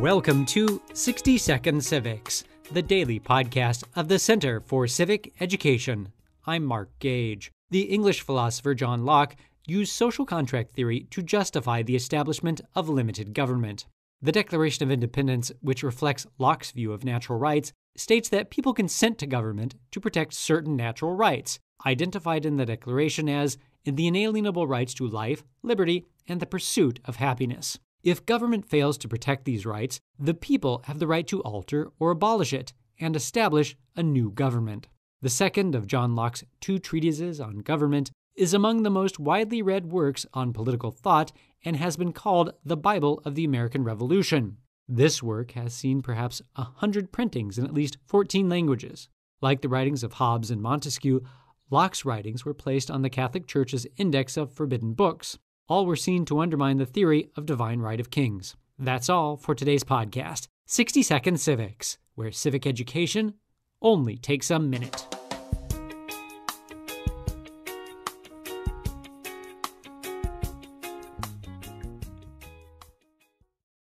Welcome to 60 Second Civics, the daily podcast of the Center for Civic Education. I'm Mark Gage. The English philosopher John Locke used social contract theory to justify the establishment of limited government. The Declaration of Independence, which reflects Locke's view of natural rights, states that people consent to government to protect certain natural rights, identified in the Declaration as the inalienable rights to life, liberty, and the pursuit of happiness. If government fails to protect these rights, the people have the right to alter or abolish it and establish a new government. The second of John Locke's two treatises on government is among the most widely read works on political thought and has been called the Bible of the American Revolution. This work has seen perhaps a hundred printings in at least 14 languages. Like the writings of Hobbes and Montesquieu, Locke's writings were placed on the Catholic Church's Index of Forbidden Books. All were seen to undermine the theory of divine right of kings. That's all for today's podcast 60 Second Civics, where civic education only takes a minute.